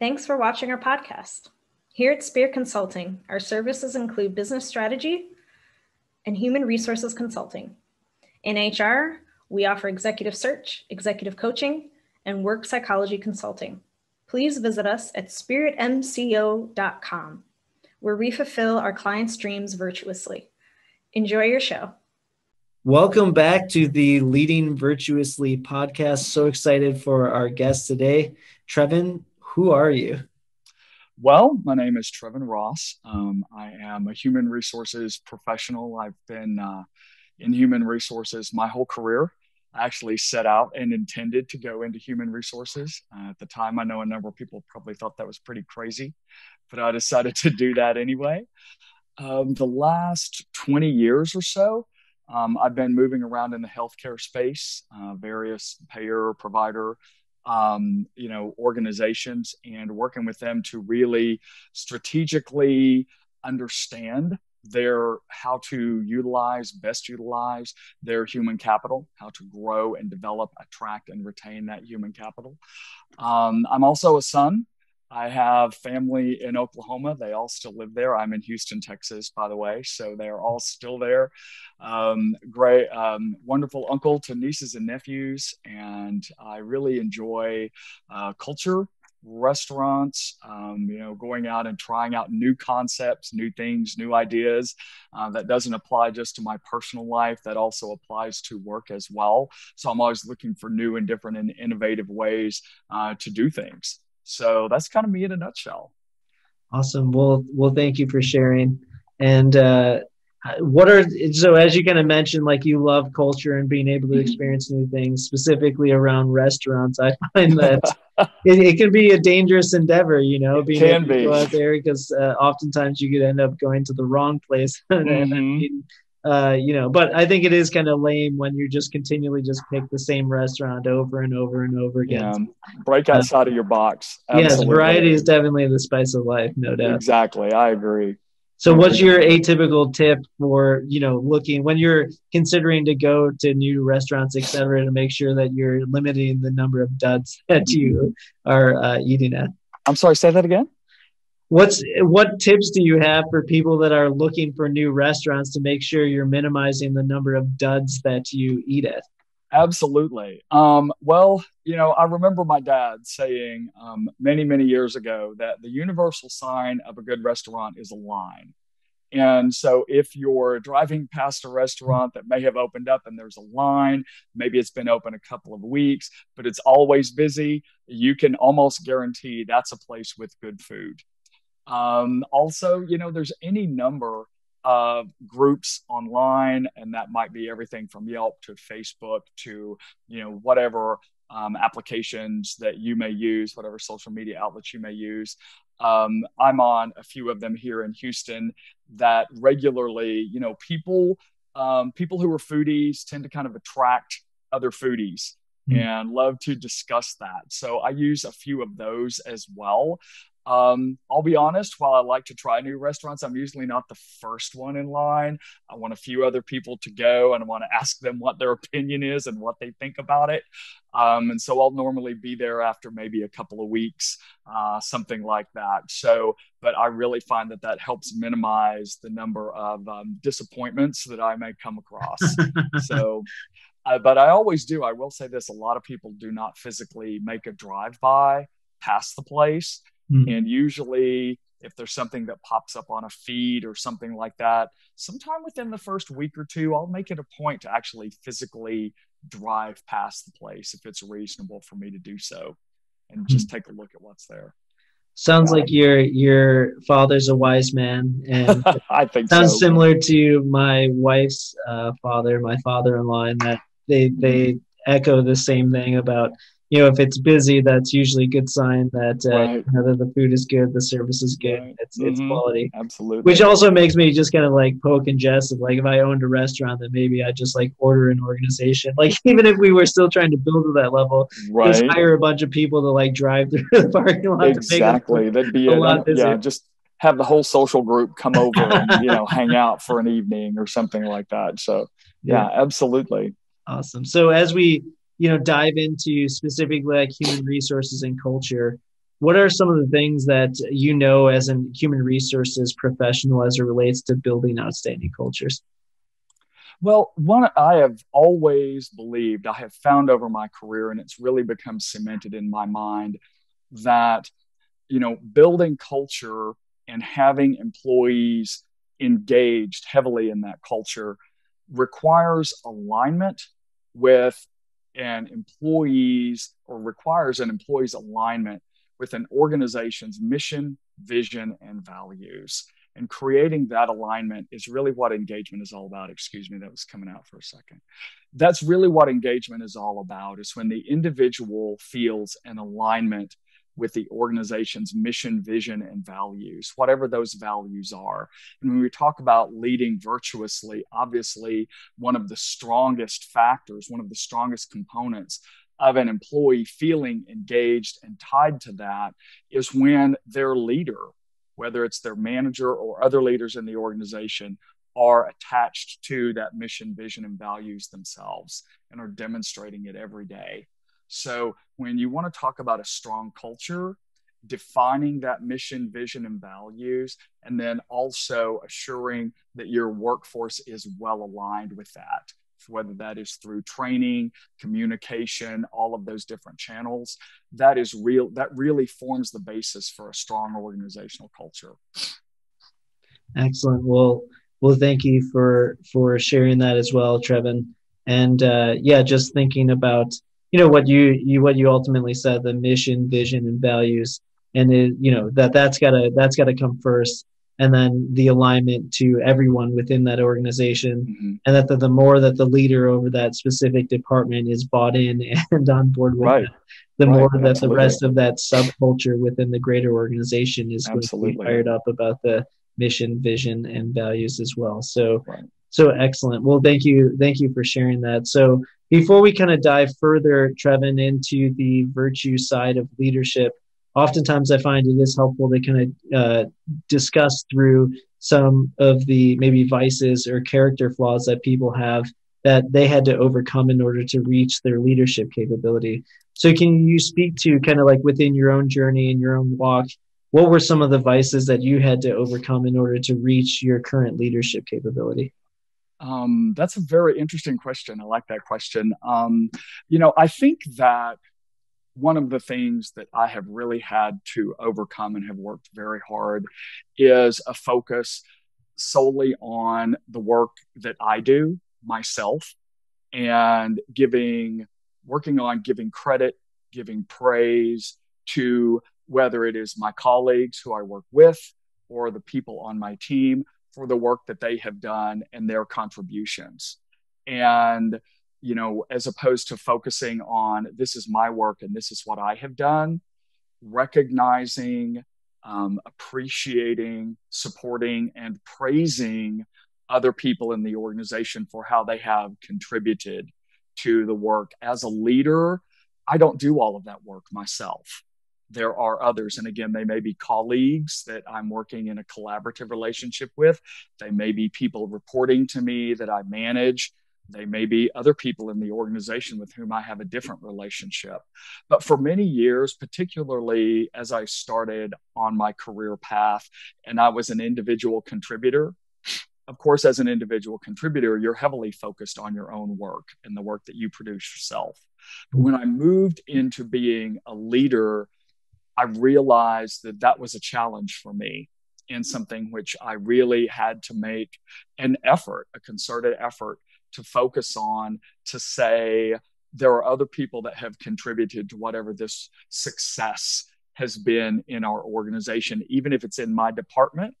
Thanks for watching our podcast. Here at Spirit Consulting, our services include business strategy and human resources consulting. In HR, we offer executive search, executive coaching, and work psychology consulting. Please visit us at spiritmco.com, where we fulfill our clients' dreams virtuously. Enjoy your show. Welcome back to the Leading Virtuously podcast. So excited for our guest today. Trevan, who are you? Well, my name is Trevan Ross. Um, I am a human resources professional. I've been uh, in human resources my whole career. I actually set out and intended to go into human resources. Uh, at the time, I know a number of people probably thought that was pretty crazy, but I decided to do that anyway. Um, the last 20 years or so, um, I've been moving around in the healthcare space, uh, various payer, provider, um, you know, organizations, and working with them to really strategically understand their how to utilize best utilize their human capital how to grow and develop attract and retain that human capital. Um, i'm also a son I have family in Oklahoma. They all still live there. I'm in Houston, Texas, by the way. So they're all still there. Um, great, um, wonderful uncle to nieces and nephews. And I really enjoy uh, culture, restaurants, um, you know, going out and trying out new concepts, new things, new ideas. Uh, that doesn't apply just to my personal life, that also applies to work as well. So I'm always looking for new and different and innovative ways uh, to do things. So that's kind of me in a nutshell. Awesome. Well, well, thank you for sharing. And uh, what are so as you kind of mentioned, like you love culture and being able to mm-hmm. experience new things, specifically around restaurants. I find that it, it, can be a dangerous endeavor, you know, being able to go out there because uh, oftentimes you could end up going to the wrong place mm-hmm. and uh, you know, but I think it is kind of lame when you just continually just pick the same restaurant over and over and over again. Yeah. Break outside uh, of your box. Absolutely. Yes, variety is definitely the spice of life, no doubt. Exactly. I agree. So what's your atypical tip for, you know, looking when you're considering to go to new restaurants, et cetera, to make sure that you're limiting the number of duds that you are uh, eating at? I'm sorry, say that again what's what tips do you have for people that are looking for new restaurants to make sure you're minimizing the number of duds that you eat at? Absolutely. Um, well you know i remember my dad saying um, many many years ago that the universal sign of a good restaurant is a line. And so if you're driving past a restaurant that may have opened up and there's a line, maybe it's been open a couple of weeks, but it's always busy, you can almost guarantee that's a place with good food. Um, also, you know, there's any number of groups online, and that might be everything from Yelp to Facebook to, you know, whatever um, applications that you may use, whatever social media outlets you may use. Um, I'm on a few of them here in Houston that regularly, you know, people um, people who are foodies tend to kind of attract other foodies mm. and love to discuss that. So I use a few of those as well. Um, I'll be honest, while I like to try new restaurants, I'm usually not the first one in line. I want a few other people to go and I want to ask them what their opinion is and what they think about it. Um, and so I'll normally be there after maybe a couple of weeks, uh, something like that. So, but I really find that that helps minimize the number of um, disappointments that I may come across. so, uh, but I always do. I will say this a lot of people do not physically make a drive by past the place. Mm-hmm. And usually, if there's something that pops up on a feed or something like that, sometime within the first week or two, I'll make it a point to actually physically drive past the place if it's reasonable for me to do so and just mm-hmm. take a look at what's there. Sounds like your your father's a wise man, and I think sounds so. similar to my wife's uh, father, my father-in-law, in that they they mm-hmm. echo the same thing about you know, if it's busy, that's usually a good sign that, uh, right. you know, that the food is good, the service is good, right. it's mm-hmm. it's quality. Absolutely. Which also makes me just kind of like poke and jest of like if I owned a restaurant, then maybe I just like order an organization. Like even if we were still trying to build to that level, right. just hire a bunch of people to like drive through the parking lot. Exactly. That'd be a, lot. Yeah, just have the whole social group come over and you know hang out for an evening or something like that. So yeah, yeah absolutely. Awesome. So as we you know dive into specifically like human resources and culture what are some of the things that you know as a human resources professional as it relates to building outstanding cultures? Well, one I have always believed, I have found over my career, and it's really become cemented in my mind that, you know, building culture and having employees engaged heavily in that culture requires alignment with an employee's or requires an employee's alignment with an organization's mission, vision, and values. And creating that alignment is really what engagement is all about. Excuse me, that was coming out for a second. That's really what engagement is all about, is when the individual feels an alignment with the organization's mission, vision, and values, whatever those values are. And when we talk about leading virtuously, obviously, one of the strongest factors, one of the strongest components of an employee feeling engaged and tied to that is when their leader, whether it's their manager or other leaders in the organization, are attached to that mission, vision, and values themselves and are demonstrating it every day. So, when you want to talk about a strong culture, defining that mission, vision, and values, and then also assuring that your workforce is well aligned with that whether that is through training, communication, all of those different channels. That is real, that really forms the basis for a strong organizational culture. Excellent. Well, well, thank you for for sharing that as well, Trevan. And uh, yeah, just thinking about you know what you you what you ultimately said, the mission, vision, and values, and it, you know that that's gotta that's gotta come first and then the alignment to everyone within that organization mm-hmm. and that the, the, more that the leader over that specific department is bought in and on board with right. the right. more that Absolutely. the rest of that subculture within the greater organization is Absolutely. going to be fired up about the mission vision and values as well so right. so excellent well thank you thank you for sharing that so before we kind of dive further Trevan into the virtue side of leadership oftentimes I find it is helpful to kind of uh, discuss through some of the maybe vices or character flaws that people have that they had to overcome in order to reach their leadership capability. So, can you speak to kind of like within your own journey and your own walk? What were some of the vices that you had to overcome in order to reach your current leadership capability? Um, that's a very interesting question. I like that question. Um, you know, I think that one of the things that I have really had to overcome and have worked very hard is a focus solely on the work that I do myself and giving, working on giving credit, giving praise to whether it is my colleagues who I work with or the people on my team for the work that they have done and their contributions. And you know, as opposed to focusing on this is my work and this is what I have done, recognizing, um, appreciating, supporting, and praising other people in the organization for how they have contributed to the work. As a leader, I don't do all of that work myself. There are others. And again, they may be colleagues that I'm working in a collaborative relationship with. They may be people reporting to me that I manage. They may be other people in the organization with whom I have a different relationship. But for many years, particularly as I started on my career path and I was an individual contributor, of course, as an individual contributor, you're heavily focused on your own work and the work that you produce yourself. But when I moved into being a leader, I realized that that was a challenge for me and something which I really had to make an effort, a concerted effort to focus on to say there are other people that have contributed to whatever this success has been in our organization, even if it's in my department.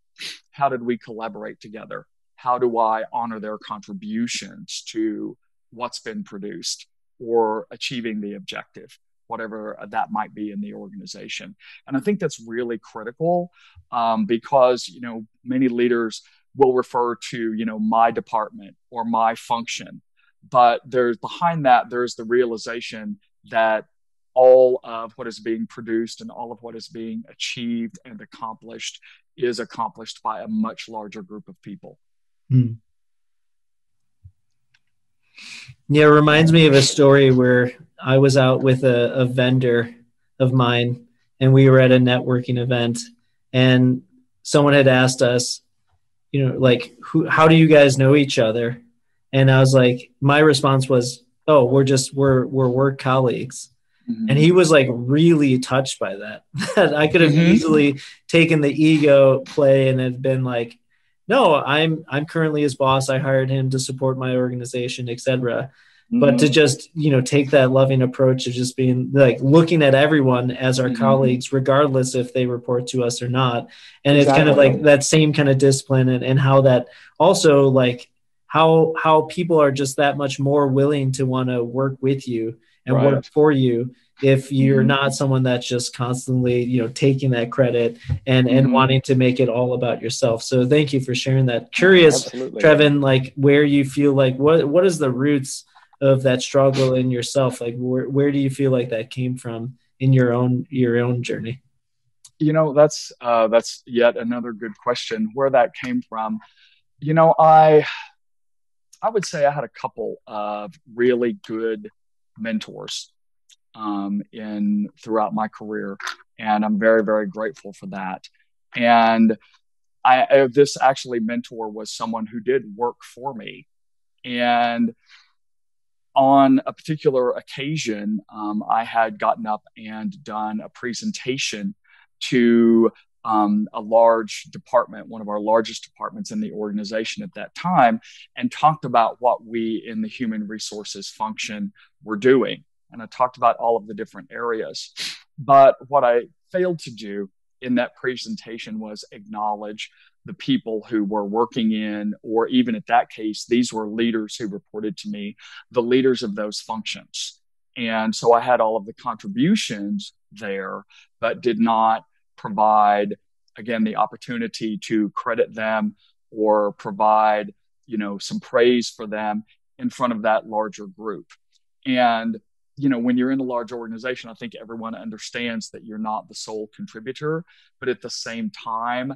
How did we collaborate together? How do I honor their contributions to what's been produced or achieving the objective? Whatever that might be in the organization. And I think that's really critical um, because you know many leaders will refer to you know my department or my function but there's behind that there's the realization that all of what is being produced and all of what is being achieved and accomplished is accomplished by a much larger group of people hmm. yeah it reminds me of a story where i was out with a, a vendor of mine and we were at a networking event, and someone had asked us, you know, like, who, how do you guys know each other? And I was like, my response was, oh, we're just we're we're work colleagues. Mm-hmm. And he was like really touched by that. That I could have mm-hmm. easily taken the ego play and had been like, no, I'm I'm currently his boss. I hired him to support my organization, etc. Mm-hmm. But to mm-hmm. just you know take that loving approach of just being like looking at everyone as our mm-hmm. colleagues, regardless if they report to us or not, and exactly. it's kind of like that same kind of discipline and, and how that also like how how people are just that much more willing to want to work with you and right. work for you if you're mm-hmm. not someone that's just constantly you know taking that credit and mm-hmm. and wanting to make it all about yourself so thank you for sharing that curious Absolutely. Trevan like where you feel like what what is the roots of that struggle in yourself like where, where do you feel like that came from in your own your own journey? You know that's uh that's yet another good question where that came from. You know i I would say I had a couple of really good mentors um, in throughout my career, and I'm very very grateful for that. And I, uh, this actually mentor was someone who did work for me, and on a particular occasion, um, I had gotten up and done a presentation to um, a large department, one of our largest departments in the organization at that time, and talked about what we in the human resources function were doing. And I talked about all of the different areas. But what I failed to do in that presentation was acknowledge the people who were working in, or even at that case, these were leaders who reported to me, the leaders of those functions. And so I had all of the contributions there, but did not provide again the opportunity to credit them or provide you know some praise for them in front of that larger group and you know when you're in a large organization i think everyone understands that you're not the sole contributor but at the same time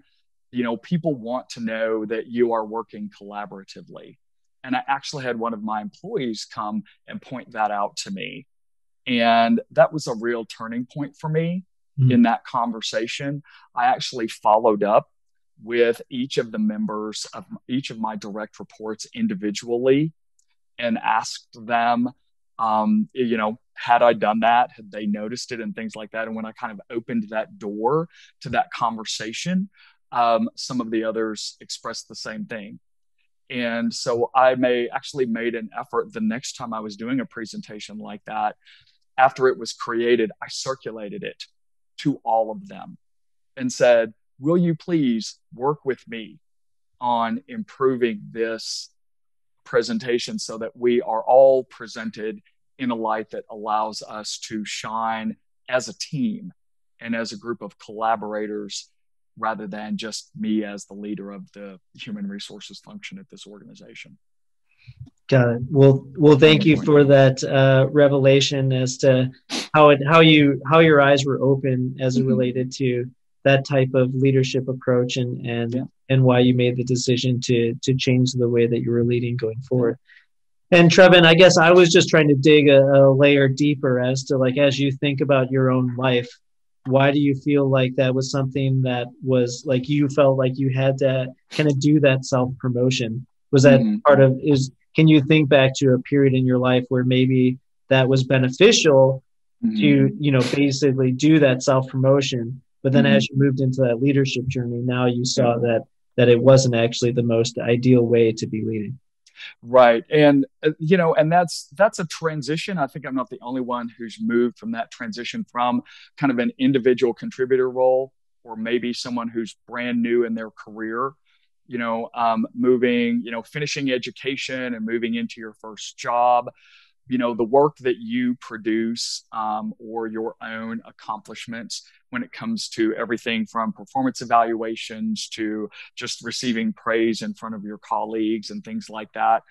you know people want to know that you are working collaboratively and i actually had one of my employees come and point that out to me and that was a real turning point for me mm-hmm. in that conversation, I actually followed up with each of the members of each of my direct reports individually and asked them, um, you know, had I done that? Had they noticed it and things like that? And when I kind of opened that door to that conversation, um, some of the others expressed the same thing. And so I may actually made an effort the next time I was doing a presentation like that. After it was created, I circulated it to all of them and said, Will you please work with me on improving this presentation so that we are all presented in a light that allows us to shine as a team and as a group of collaborators rather than just me as the leader of the human resources function at this organization. Got it. Well, well, thank you for that uh, revelation as to how it how you how your eyes were open as it mm-hmm. related to that type of leadership approach and and yeah. and why you made the decision to to change the way that you were leading going forward. And Trevan, I guess I was just trying to dig a, a layer deeper as to like as you think about your own life, why do you feel like that was something that was like you felt like you had to kind of do that self promotion? Was that mm-hmm. part of is can you think back to a period in your life where maybe that was beneficial mm-hmm. to you know basically do that self promotion but then mm-hmm. as you moved into that leadership journey now you saw that that it wasn't actually the most ideal way to be leading right. And uh, you know and that's that's a transition. I think i'm not the only one who's moved from that transition from kind of an individual contributor role or maybe someone who's brand new in their career you know um, moving you know finishing education and moving into your first job you know the work that you produce um, or your own accomplishments when it comes to everything from performance evaluations to just receiving praise in front of your colleagues and things like that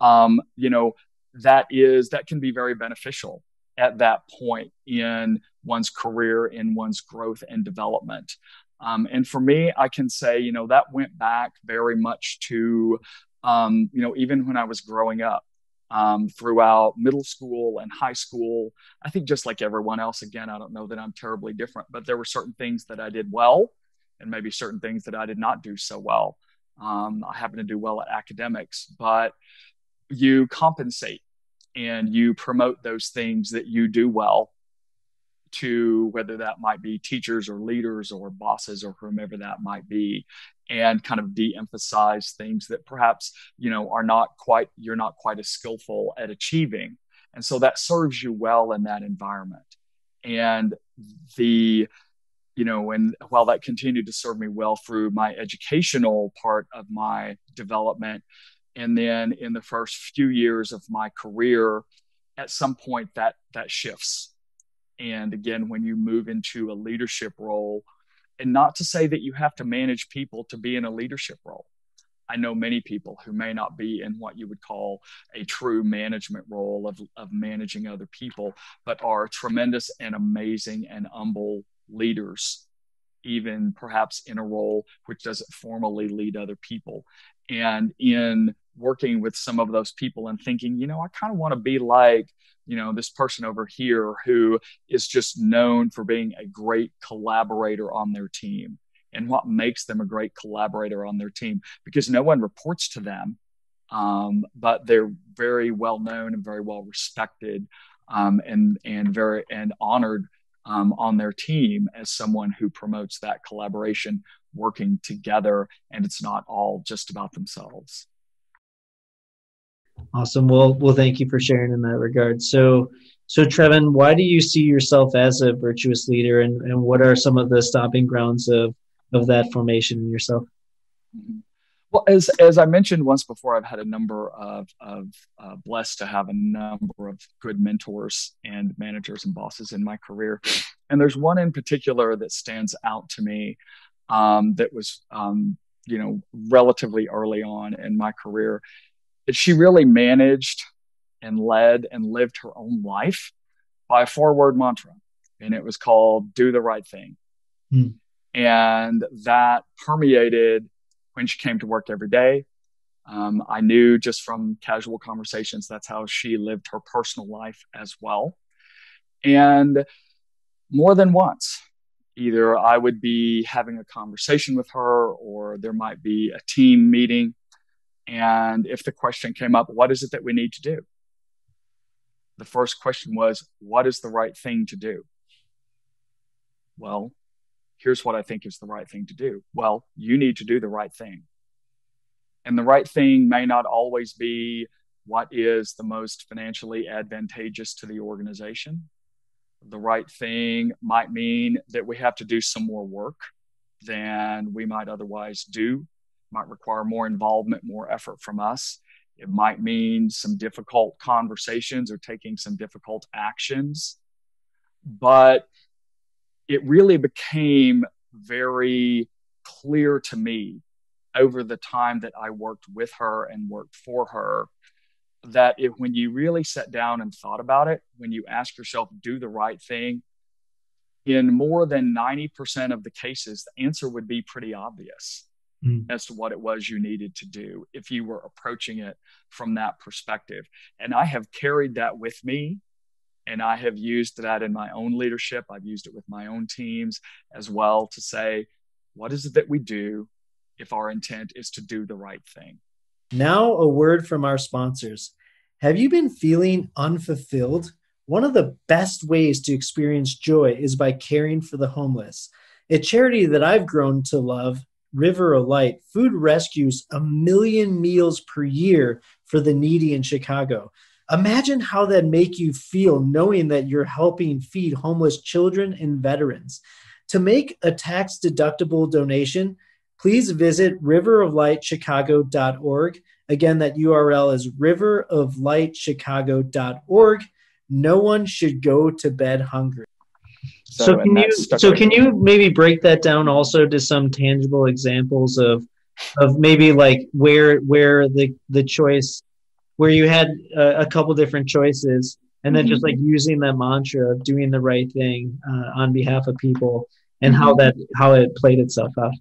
um, you know that is that can be very beneficial at that point in one's career in one's growth and development. Um, and for me i can say you know that went back very much to um, you know even when i was growing up um, throughout middle school and high school. I think just like everyone else, again, I don't know that I'm terribly different, but there were certain things that I did well and maybe certain things that I did not do so well. Um, I happen to do well at academics, but you compensate and you promote those things that you do well to whether that might be teachers or leaders or bosses or whomever that might be and kind of de-emphasize things that perhaps you know are not quite you're not quite as skillful at achieving. And so that serves you well in that environment. And the you know and while that continued to serve me well through my educational part of my development and then in the first few years of my career at some point that that shifts and again, when you move into a leadership role, and not to say that you have to manage people to be in a leadership role. I know many people who may not be in what you would call a true management role of, of managing other people, but are tremendous and amazing and humble leaders, even perhaps in a role which doesn't formally lead other people. And in working with some of those people and thinking, you know, I kind of want to be like you know this person over here who is just known for being a great collaborator on their team and what makes them a great collaborator on their team because no one reports to them um, but they're very well known and very well respected um, and and very and honored um, on their team as someone who promotes that collaboration working together and it's not all just about themselves Awesome. Well, well, thank you for sharing in that regard. So, so Trevan, why do you see yourself as a virtuous leader, and, and what are some of the stopping grounds of of that formation in yourself? Well, as as I mentioned once before, I've had a number of of uh, blessed to have a number of good mentors and managers and bosses in my career, and there's one in particular that stands out to me um, that was um, you know relatively early on in my career she really managed and led and lived her own life by a four word mantra. And it was called do the right thing. Hmm. And that permeated when she came to work every day. Um, I knew just from casual conversations, that's how she lived her personal life as well. And more than once, either I would be having a conversation with her or there might be a team meeting and if the question came up, what is it that we need to do? The first question was, what is the right thing to do? Well, here's what I think is the right thing to do. Well, you need to do the right thing. And the right thing may not always be what is the most financially advantageous to the organization. The right thing might mean that we have to do some more work than we might otherwise do might require more involvement, more effort from us. It might mean some difficult conversations or taking some difficult actions. But it really became very clear to me over the time that I worked with her and worked for her that if, when you really sat down and thought about it, when you ask yourself, do the right thing, in more than 90% of the cases, the answer would be pretty obvious mm. as to what it was you needed to do if you were approaching it from that perspective. And I have carried that with me and I have used that in my own leadership. I've used it with my own teams as well to say, what is it that we do if our intent is to do the right thing? Now, a word from our sponsors. Have you been feeling unfulfilled? One of the best ways to experience joy is by caring for the homeless. A charity that I've grown to love River of Light, food rescues a million meals per year for the needy in Chicago. Imagine how that make you feel knowing that you're helping feed homeless children and veterans. To make a tax deductible donation, please visit riveroflightchicago.org. Again, that URL is riveroflightchicago.org. No one should go to bed hungry. So, so can you so can you maybe break that down also to some tangible examples of of maybe like where where the the choice where you had a, a couple different choices and then mm-hmm. just like using that mantra of doing the right thing uh, on behalf of people and mm-hmm. how that how it played itself out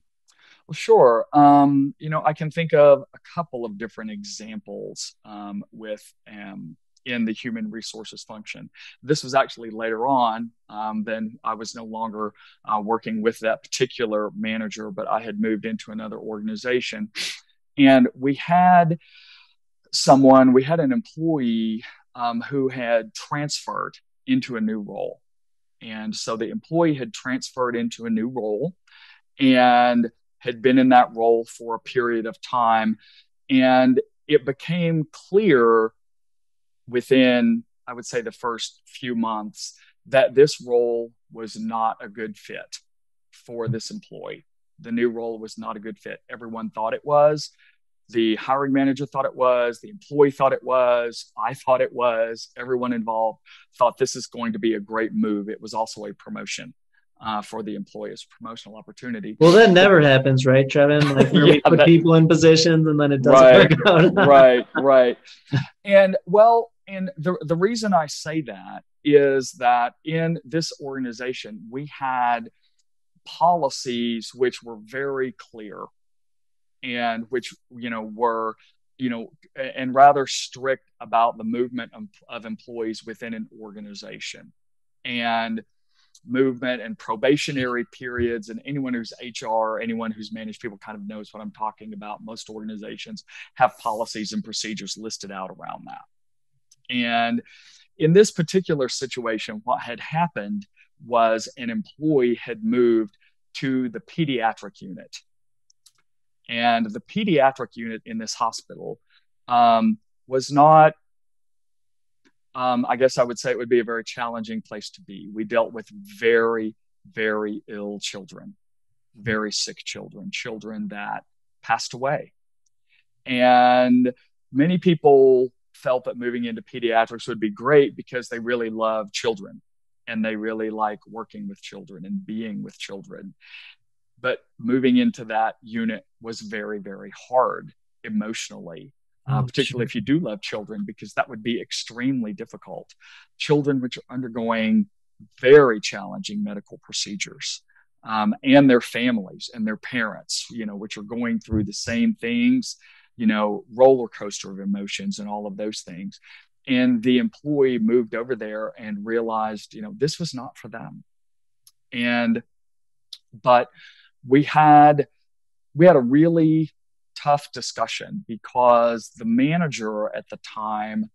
Well, sure. Um, you know, I can think of a couple of different examples um, with um, in the human resources function. This was actually later on. Um, then I was no longer uh, working with that particular manager, but I had moved into another organization, and we had someone. We had an employee um, who had transferred into a new role. And so the employee had transferred into a new role and had been in that role for a period of time. And it became clear within, I would say, the first few months that this role was not a good fit for this employee. The new role was not a good fit. Everyone thought it was the hiring manager thought it was, the employee thought it was, I thought it was, everyone involved thought this is going to be a great move. It was also a promotion. Uh, for the employee's promotional opportunity. Well, that never happens, right, Trevan? Like where yeah, we put that, people in positions and then it doesn't right, work out. right, right. And well, and the the reason I say that is that in this organization we had policies which were very clear and which you know were you know and rather strict about the movement of, of employees within an organization. And movement and probationary periods and anyone who's hr anyone who's managed people kind of knows what i'm talking about. Most organizations have policies and procedures listed out around that and in this particular situation what had happened was an employee had moved to the pediatric unit and the pediatric unit in this hospital um, was not, um, I guess I would say it would be a very challenging place to be. We dealt with very, very ill children, very sick children, children that passed away. And many people felt that moving into pediatrics would be great because they really love children and they really like working with children and being with children but moving into that unit was very very hard emotionally uh, oh, particularly sure. if you do love children because that would be extremely difficult children which are undergoing very challenging medical procedures um, and their families and their parents you know which are going through the same things you know roller coaster of emotions and all of those things and the employee moved over there and realized you know this was not for them and but we had we had a really tough discussion because the manager at the time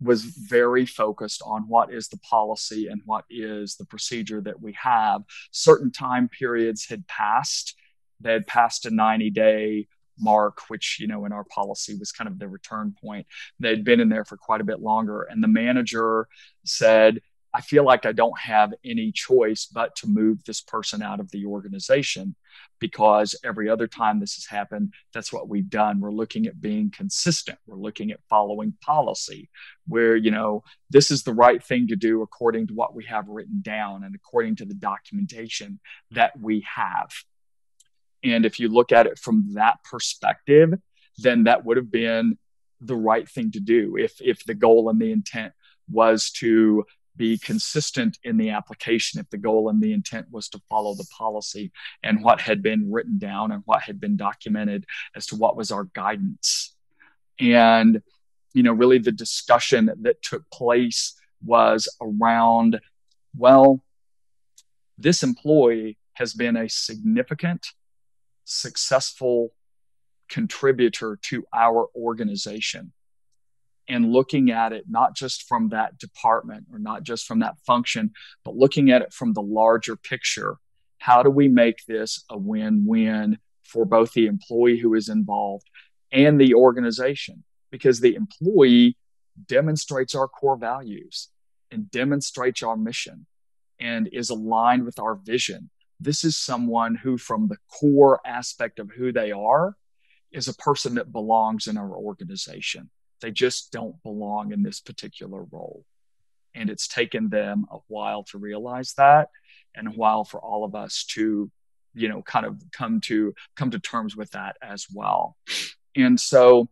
was very focused on what is the policy and what is the procedure that we have. Certain time periods had passed. They had passed a 90 day mark, which, you know, in our policy was kind of the return point. They'd been in there for quite a bit longer. And the manager said, I feel like I don't have any choice but to move this person out of the organization because every other time this has happened, that's what we've done. We're looking at being consistent. We're looking at following policy where, you know, this is the right thing to do according to what we have written down and according to the documentation that we have. And if you look at it from that perspective, then that would have been the right thing to do if if the goal and the intent was to be consistent in the application if the goal and the intent was to follow the policy and what had been written down and what had been documented as to what was our guidance. And, you know, really the discussion that took place was around, well, this employee has been a significant, successful contributor to our organization and looking at it not just from that department or not just from that function, but looking at it from the larger picture. How do we make this a win win for both the employee who is involved and the organization? Because the employee demonstrates our core values and demonstrates our mission and is aligned with our vision. This is someone who, from the core aspect of who they are, is a person that belongs in our organization. They just don't belong in this particular role. And it's taken them a while to realize that and a while for all of us to, you know, kind of come to come to terms with that as well. And so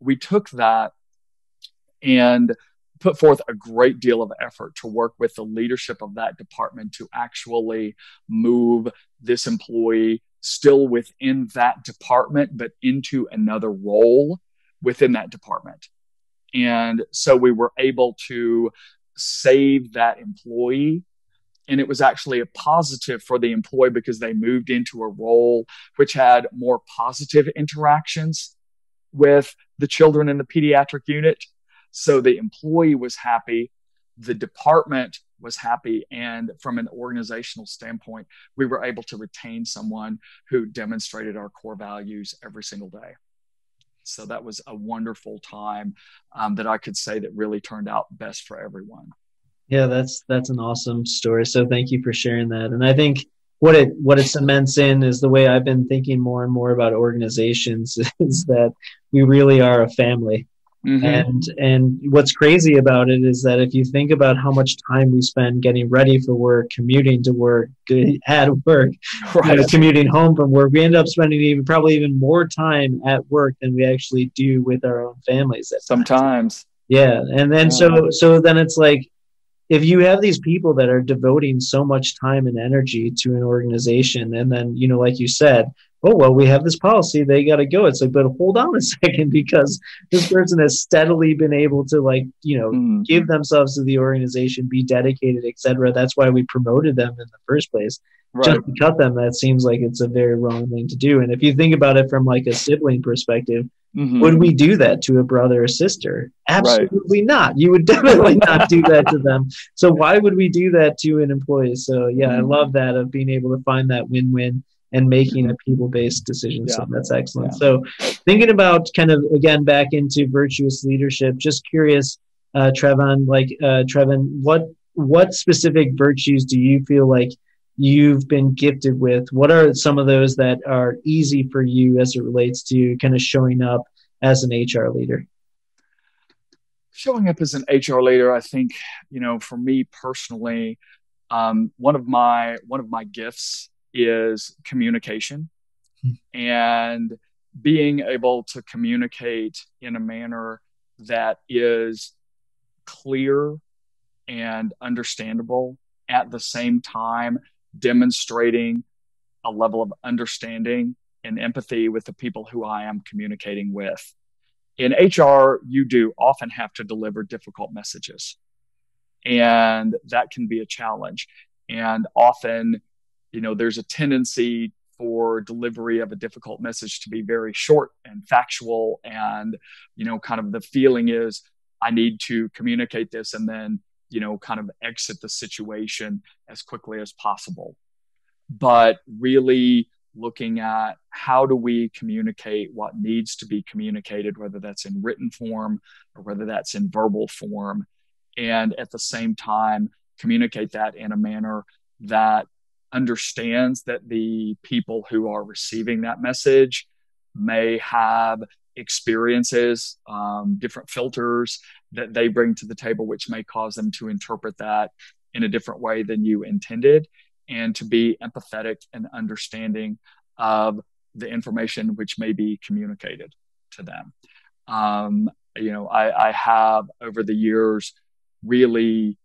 we took that and put forth a great deal of effort to work with the leadership of that department to actually move this employee still within that department, but into another role within that department. And so we were able to save that employee. And it was actually a positive for the employee because they moved into a role which had more positive interactions with the children in the pediatric unit. So the employee was happy, the department was happy. And from an organizational standpoint, we were able to retain someone who demonstrated our core values every single day. So that was a wonderful time um, that I could say that really turned out best for everyone. Yeah, that's that's an awesome story. So thank you for sharing that. And I think what it what it cements in is the way I've been thinking more and more about organizations is that we really are a family. Mm-hmm. And and what's crazy about it is that if you think about how much time we spend getting ready for work, commuting to work, at work, right. you know, commuting home from work, we end up spending even probably even more time at work than we actually do with our own families. Sometimes. Times. Yeah, and then yeah. so so then it's like if you have these people that are devoting so much time and energy to an organization, and then you know, like you said, oh well we have this policy they got to go it's like but hold on a second because this person has steadily been able to like you know mm. give themselves to the organization be dedicated etc that's why we promoted them in the first place right. just to cut them that seems like it's a very wrong thing to do and if you think about it from like a sibling perspective mm-hmm. would we do that to a brother or sister absolutely right. not you would definitely not do that to them so why would we do that to an employee so yeah mm-hmm. i love that of being able to find that win-win and making a people based decision. Yeah. So that's excellent. Yeah. So thinking about kind of again back into virtuous leadership, just curious, uh, Trevan, like uh, Trevan, what what specific virtues do you feel like you've been gifted with? What are some of those that are easy for you as it relates to kind of showing up as an HR leader? Showing up as an HR leader, I think, you know, for me personally, um, one of my one of my gifts is communication hmm. and being able to communicate in a manner that is clear and understandable at the same time demonstrating a level of understanding and empathy with the people who I am communicating with. In HR, you do often have to deliver difficult messages, and that can be a challenge. And often you know, there's a tendency for delivery of a difficult message to be very short and factual. And, you know, kind of the feeling is I need to communicate this and then, you know, kind of exit the situation as quickly as possible. But really looking at how do we communicate what needs to be communicated, whether that's in written form or whether that's in verbal form. And at the same time, communicate that in a manner that understands that the people who are receiving that message may have experiences, um, different filters that they bring to the table, which may cause them to interpret that in a different way than you intended, and to be empathetic and understanding of the information which may be communicated to them. Um, you know, I, I have over the years really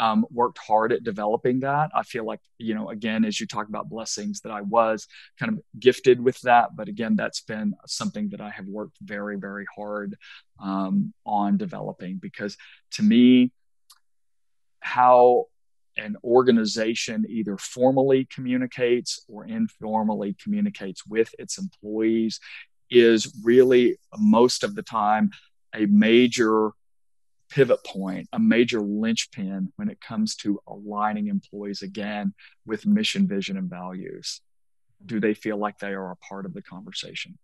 um, worked hard at developing that. I feel like, you know, again, as you talk about blessings, that I was kind of gifted with that. But again, that's been something that I have worked very, very hard um, on developing because to me, how an organization either formally communicates or informally communicates with its employees is really most of the time a major pivot point, a major linchpin when it comes to aligning employees again with mission, vision, and values? Do they feel like they are a part of the conversation?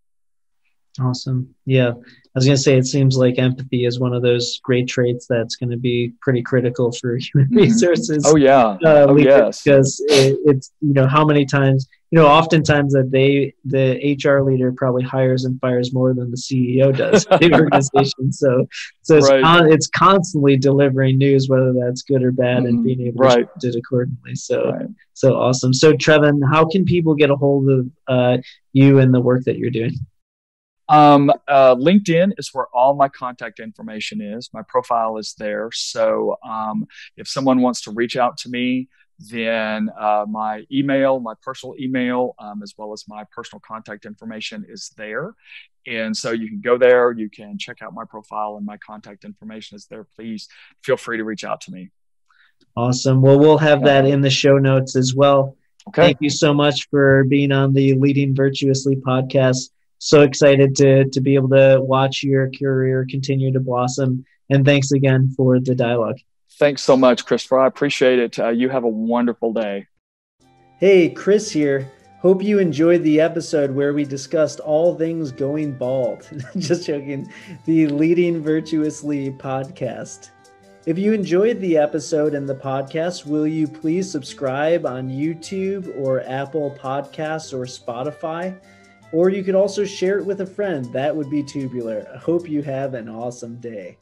Awesome. Yeah. I was going to say, it seems like empathy is one of those great traits that's going to be pretty critical for human mm-hmm. resources. Oh, yeah. Uh, oh, yes. Because it, it's, you know, how many times, you know, oftentimes that they, the HR leader probably hires and fires more than the CEO does the organization. So, so it's, right. con- it's constantly delivering news, whether that's good or bad, mm-hmm. and being able right. to it accordingly. So, right. so awesome. So, Trevan, how can people get a hold of uh, you and the work that you're doing? Um, uh, LinkedIn is where all my contact information is. My profile is there. So um, if someone wants to reach out to me, then uh, my email, my personal email, um, as well as my personal contact information is there. And so you can go there, you can check out my profile, and my contact information is there. Please feel free to reach out to me. Awesome. Well, we'll have that in the show notes as well. Okay. Thank you so much for being on the Leading Virtuously podcast. So excited to to be able to watch your career continue to blossom. And thanks again for the dialogue. Thanks so much, Christopher. I appreciate it. Uh, you have a wonderful day. Hey, Chris here. Hope you enjoyed the episode where we discussed all things going bald. Just joking. The Leading Virtuously podcast. If you enjoyed the episode and the podcast, will you please subscribe on YouTube or Apple Podcasts or Spotify? Or you could also share it with a friend. That would be tubular. I hope you have an awesome day.